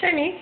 Shiny.